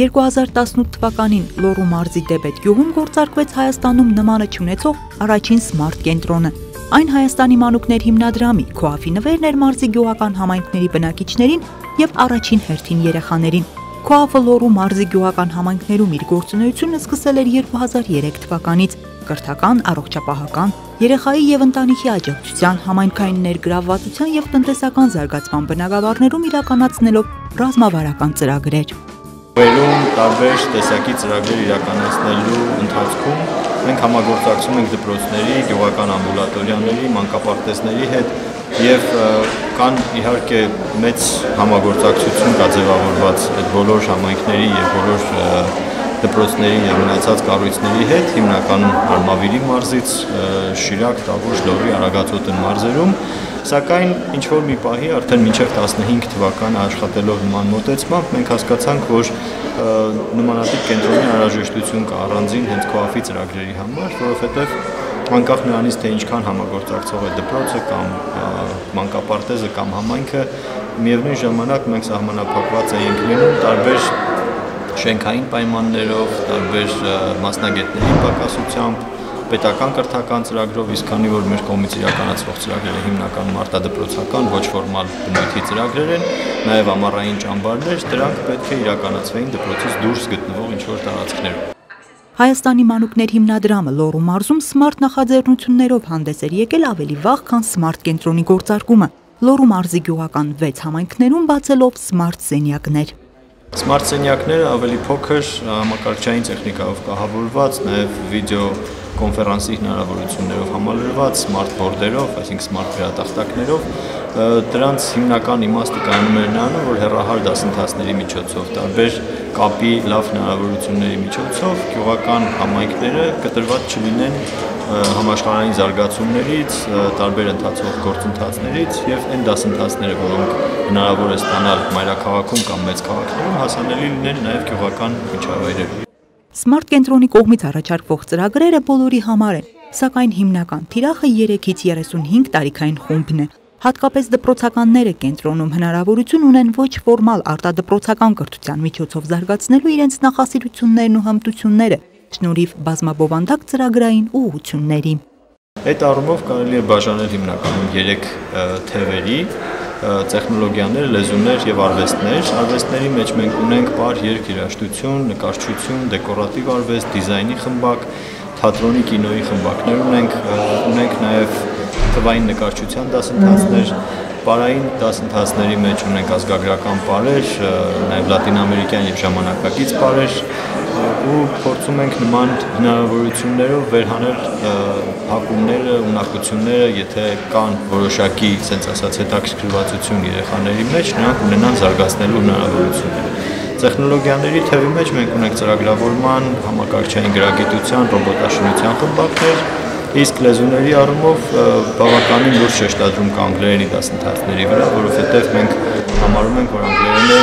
2018 թվականին Լոռու մարզի Դեբետ գյուղում գործարկվեց Հայաստանում նմանը չունեցող առաջին սմարթ կենտրոնը։ Այն Հայաստանի մանուկներ հիմնադրամի Քոաֆի նվերն էր մարզի գյուղական համայնքների բնակիչներին եւ առաջին հերթին երեխաներին։ Քոաֆը Լոռու մարզի գյուղական համայնքներում իր գործունեությունը սկսել էր 2003 թվականից կրթական, առողջապահական, երեխայի եւ ընտանիքի աջակցության, համայնքային ներգրավվածության եւ տնտեսական զարգացման բնագավառներում իրականացնելով ռազմավարական ծրագրեր։ Վերում տարբեր տեսակի ծրագրեր իրականացնելու ընթացքում մենք համագործակցում ենք դպրոցների, գյուղական ամբուլատորիաների, մանկապարտեզների հետ եւ կան իհարկե մեծ համագործակցություն կա ձևավորված այդ բոլոր համայնքների եւ բոլոր դպրոցների եւ մնացած կառույցների հետ, հիմնականում Արմավիրի մարզից, Շիրակ, Տավուշ, Լոռի, Արագածոտ մարզերում, սակայն ինչ որ մի պահի արդեն մինչև 15 թվական աշխատելով նման մոտեցմամբ մենք հասկացանք, որ նմանատիպ կենտրոնի անհրաժեշտություն կա առանձին հենց կոաֆի ծրագրերի համար, որովհետեւ անկախ նրանից թե ինչքան համագործակցող է դպրոցը կամ մանկապարտեզը կամ համայնքը միևնույն ժամանակ մենք սահմանափակված ենք լինում տարբեր շենքային պայմաններով, տարբեր մասնագետների պակասությամբ, պետական կրթական ծրագրով, իսկ քանի որ մեր կողմից իրականացվող ծրագրերը հիմնականում արտադպրոցական, ոչ ֆորմալ բնույթի ծրագրեր են, նաև ամառային ճամբարներ, դրանք պետք է իրականացվեին դպրոցից դուրս գտնվող ինչ-որ տարածքներում։ Հայաստանի մանուկներ հիմնադրամը Լոռու մարզում սմարթ նախաձեռնություններով հանդես էր եկել ավելի վաղ, քան սմարթ կենտրոնի գործարկումը։ Լոռու մարզի գյուղական 6 համայնքներում բացելով սմարթ սենյակներ։ Smart սենյակները ավելի փոքր համակարգչային տեխնիկայով կահավորված, նաև վիդեո կոնֆերանսի հնարավորություններով համալրված, smart board-երով, այսինքն smart գրատախտակներով, դրանց հիմնական իմաստը կայանում էր նրանում, որ հեռահար դասընթացների միջոցով, տարբեր կապի լավ հնարավորությունների միջոցով գյուղական համայնքները կտրված չլինեն համաշխարհային զարգացումներից, տարբեր ընթացող գործընթացներից եւ այն դասընթացները, որոնք հնարավոր է ստանալ մայրաքաղաքում կամ մեծ քաղաքներում, հասանելի լինեն նաեւ գյուղական միջավայրերում։ Smart կենտրոնի կողմից առաջարկվող ծրագրերը բոլորի համար են, սակայն հիմնական թիրախը 3-ից 35 տարիքային խումբն է։ Հատկապես դպրոցականները կենտրոնում հնարավորություն ունեն ոչ ֆորմալ արտադպրոցական կրթության միջոցով զարգացնելու իրենց նախասիրություններն ու հմտությունները, շնորհիվ բազմաբովանդակ ծրագրային ուղղությունների։ Այդ առումով կարելի է բաժանել հիմնականում 3 թևերի՝ տեխնոլոգիաներ, լեզուներ եւ արվեստներ։ Արվեստների մեջ մենք ունենք բար երգիրաշտություն, նկարչություն, դեկորատիվ արվեստ, դիզայնի խմբակ, թատրոնի, կինոյի խմբակներ ունենք, ունենք նաեւ թվային նկարչության դասընթացներ, Պարային դասընթացների մեջ ունենք ազգագրական պարեր, նաև լատինամերիկյան եւ ժամանակակից պարեր, ու փորձում ենք նման հնարավորություններով վերհանել հակումները, ունակությունները, եթե կան որոշակի, ասենց ասած, հետաքրքրվածություն երեխաների մեջ, նրանք ունենան զարգացնելու հնարավորություններ։ Տեխնոլոգիաների թևի մեջ մենք ունենք ծրագրավորման, համակարգչային գրագիտության, ռոբոտաշինության խմբակներ, իսկ լեզուների առումով բավականին լուրջ շեշտադրում կա անգլերենի դասընթացների վրա, որովհետև մենք համարում ենք, որ անգլերենը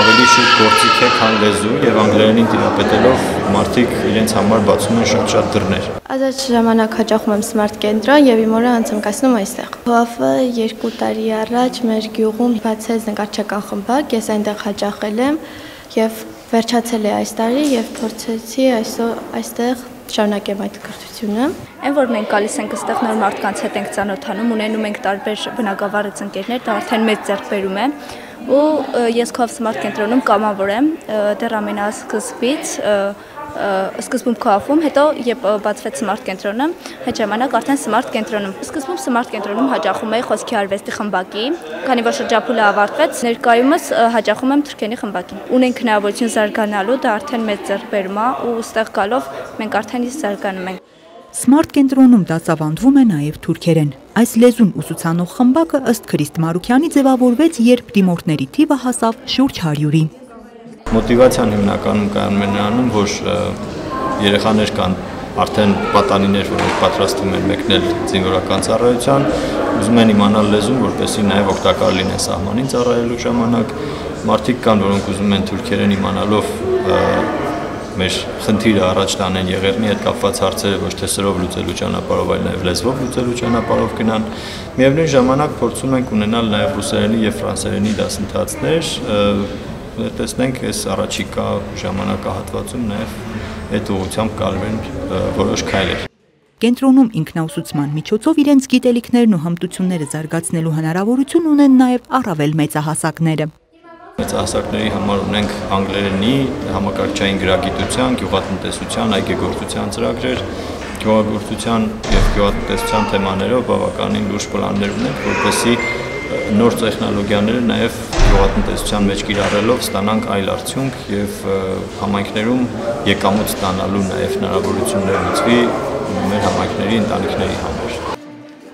ավելի շուտ գործիք է, քան լեզու եւ անգլերենին տիրապետելով մարդիկ իրենց համար բացում են շատ-շատ դռներ։ Ազատ ժամանակ հաճախում եմ Smart կենտրոն եւ իմ օրը անցկացնում այստեղ։ ՀԱՖ-ը 2 տարի առաջ մեր գյուղում բացեց նկարչական խմբակ, ես այնտեղ հաճախել եմ եւ վերջացել է այս տարի եւ փորձեցի այսօր այստեղ շարունակեմ այդ կրթությունը։ Այն որ մենք գալիս ենք այստեղ նոր մարդկանց հետ ենք ծանոթանում, ունենում ենք տարբեր բնակավարից ընկերներ, դա արդեն մեծ ձեռքբերում է ու ես քով սմարթ կենտրոնում կամավոր եմ դեռ ամենասկզբից սկզբում քաֆում, հետո երբ բացվեց սմարթ կենտրոնը, այդ ժամանակ արդեն սմարթ կենտրոնում։ Սկզբում սմարթ կենտրոնում հաճախում էի խոսքի արվեստի խմբակի, քանի որ շրջափուլը ավարտվեց, ներկայումս հաճախում եմ թուրքենի խմբակին։ Ունենք հնարավորություն զարգանալու, դա արդեն մեծ ձեռքբերում է ու ստեղ գալով մենք արդեն իսկ զարգանում ենք։ Smart կենտրոնում դասավանդվում է նաև թուրքերեն։ Այս լեզուն ուսուցանող խմբակը ըստ Քրիստ Մարուկյանի ձևավորվեց, երբ դիմորդների թիվը հասավ շուրջ 100-ի։ Մոտիվացիան հիմնականում կայանում է նրանում, որ երեխաներ կան արդեն պատանիներ, որոնք պատրաստվում են մեկնել զինվորական ծառայության, ուզում են իմանալ լեզուն, որպեսզի նաև օգտակար լինեն սահմանին ծառայելու ժամանակ։ Մարդիկ կան, որոնք ուզում են թուրքերեն իմանալով մեր խնդիրը առաջ տանեն եղերնի հետ կապված հարցերը ոչ թե սրով լուծելու ճանապարհով, այլ նաև լեզվով լուծելու ճանապարհով գնան։ Միևնույն ժամանակ փորձում ենք ունենալ նաև ռուսերենի եւ ֆրանսերենի դասընթացներ, տեսնենք այս առաջիկա ժամանակահատվածում նաև այդ ուղղությամբ կարվեն որոշ քայլեր։ Կենտրոնում ինքնաուսուցման միջոցով իրենց գիտելիքներն ու հմտությունները զարգացնելու հնարավորություն ունեն նաև առավել մեծահասակները։ Մեծահասակների համար ունենք անգլերենի, համակարգչային գրագիտության, գյուղատնտեսության, այգեգործության ծրագրեր, գյուղագործության եւ գյուղատնտեսության թեմաներով բավականին լուրջ պլաններ ունենք, որպեսզի նոր տեխնոլոգիաները նաև գյուղատնտեսության մեջ կիրառելով ստանանք այլ արդյունք եւ համայնքներում եկամուտ ստանալու նաև հնարավորություններ լուծվի մեր համայնքների ընտանիքների համար։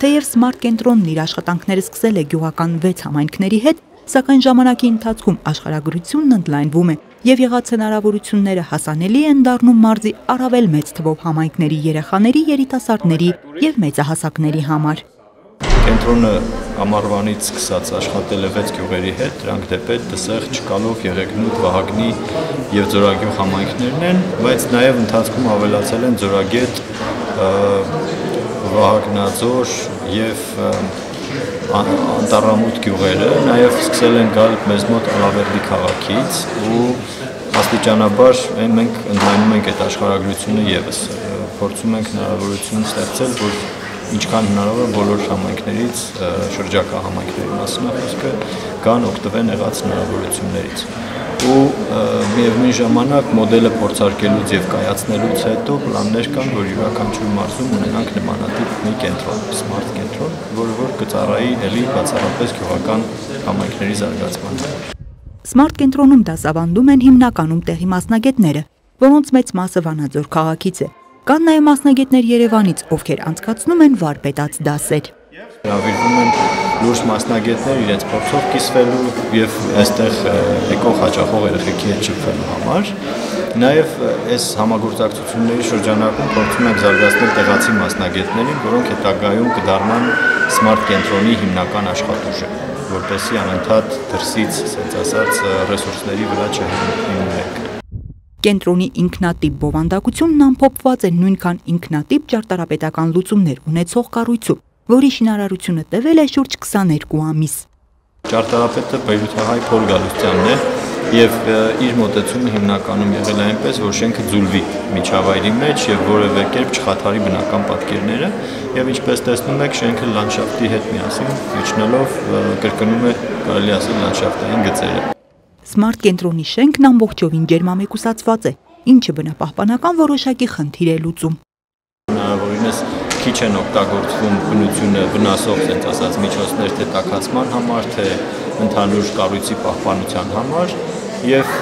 Թեև Smart կենտրոնն իր աշխատանքները սկսել է գյուղական 6 համայնքների հետ, սակայն ժամանակի ընթացքում աշխարհագրությունն ընդլայնվում է եւ եղած հնարավորությունները հասանելի են դառնում մարզի առավել մեծ թվով համայնքների երեխաների, երիտասարդների եւ մեծահասակների համար։ Կենտրոնը ամառվանից սկսած աշխատել է 6 գյուղերի հետ, դրանք դեպետ, Դսեղ, Չկալով, Եղեգնուտ, Վահագնի եւ Ձորագյուղ համայնքներն են, բայց նաեւ ընթացքում ավելացել են Ձորագետ, Վահագնաձոր եւ անտառամուտ գյուղերը նաև սկսել են գալ մեզ մոտ Ալավերդի քաղաքից ու աստիճանաբար մենք ընդլայնում ենք այդ աշխարհագրությունը եւս փորձում ենք հնարավորություն ստեղծել որ ինչքան հնարավոր է բոլոր համայնքներից շրջակա համայնքների մասին խոսքը կան օգտվեն եղած հնարավորություններից ու միևնույն ժամանակ մոդելը փորձարկելուց եւ կայացնելուց հետո պլաններ կան, որ յուրաքանչյուր մարզում ունենանք նմանատիպ մի կենտրոն, smart կենտրոն, որը որ կծառայի ելի բացառապես գյուղական համայնքների զարգացման համար։ Smart կենտրոնում դասավանդում են հիմնականում տեղի մասնագետները, որոնց մեծ մասը Վանաձոր քաղաքից է։ Կան նաև մասնագետներ Երևանից, ովքեր անցկացնում են վարպետաց դասեր։ Հրավիրվում են լուրջ մասնագետներ իրենց փորձով կիսվելու եւ այստեղ եկող հաճախող երեխեքի հետ շփվելու համար։ Նաև այս համագործակցությունների շրջանակում փորձում ենք զարգացնել տեղացի մասնագետներին, որոնք հետագայում կդառնան Smart կենտրոնի հիմնական աշխատուժը, որպեսզի անընդհատ դրսից, ասած, ռեսուրսների վրա չհիմնենք։ Կենտրոնի ինքնատիպ բովանդակությունն ամփոփված է նույնքան ինքնատիպ ճարտարապետական լուծումներ ունեցող կառույցում, որի շինարարությունը տևել է շուրջ 22 ամիս։ Ճարտարապետը Բեյրութահայ Փոլ Գալստյանն է եւ իր մոտեցումը հիմնականում եղել է այնպես, որ շենքը ձուլվի միջավայրի մեջ եւ որևէ կերպ չխաթարի բնական պատկերները եւ ինչպես տեսնում եք շենքը լանդշաֆտի հետ միասին իջնելով կրկնում է կարելի ասել լանդշաֆտային գծերը։ Smart կենտրոնի շենքն ամբողջովին ջերմամեկուսացված է, ինչը բնապահպանական որոշակի խնդիր է լուծում։ Հնարավորինս քիչ են օգտագործվում բնությունը վնասող, ասենց ասած, միջոցներ թե տակածման համար, թե ընդհանուր կառույցի պահպանության համար եւ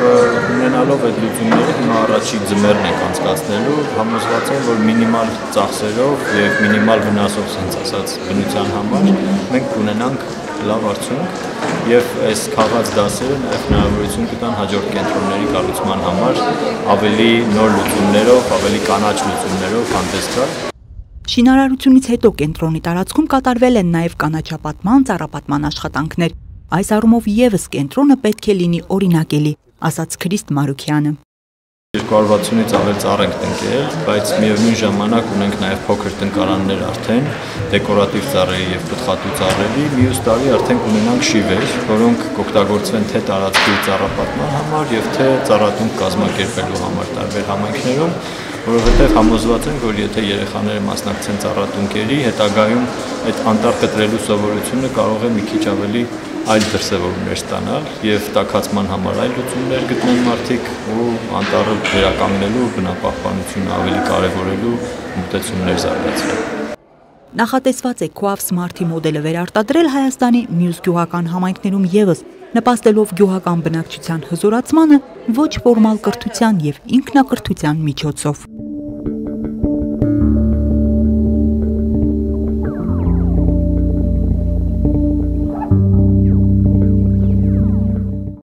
ունենալով այդ լուծումները հիմա առաջի ձմեռն ենք անցկացնելու համոզված եմ որ մինիմալ ծախսերով եւ մինիմալ վնասով ասենց ասած բնության համար մենք կունենանք լավ արդյունք եւ այս քաղաց դասերը նաեւ հնարավորություն կտան հաջորդ կենտրոնների կառուցման համար ավելի նոր լուծումներով, ավելի կանաչ լուծումներով հանդես գալ Շինարարությունից հետո կենտրոնի տարածքում կատարվել են նաև կանաչապատման, ծառապատման աշխատանքներ։ Այս առումով եւս կենտրոնը պետք է լինի օրինակելի, ասաց Քրիստ Մարուկյանը։ 260-ից ավել ծառ ենք տնկել, բայց միևնույն ժամանակ ունենք նաև փոքր տնկարաններ արդեն, դեկորատիվ ծառերի եւ պտղատու ծառերի։ Մյուս տարի արդեն կունենանք շիվեր, որոնք կօգտագործվեն թե տարածքի ծառապատման համար եւ թե ծառատունք կազմակերպելու համար տարբեր համայնքներում որովհետև համոզված են, որ եթե երեխաները մասնակցեն ծառատունկերի, հետագայում այդ անտառ կտրելու սովորությունը կարող է մի քիչ ավելի այլ դրսևորումներ ստանալ եւ տակածման համար այլ լուծումներ գտնեն մարդիկ ու անտառը վերականգնելու բնապահպանությունը ավելի կարեւորելու մոտեցումներ զարգացնել։ Նախատեսված է Coaf Smart-ի մոդելը վերարտադրել Հայաստանի մյուս գյուղական համայնքներում եւս, նպաստելով գյուղական բնակչության հզորացմանը ոչ ֆորմալ կրթության եւ ինքնակրթության միջոցով։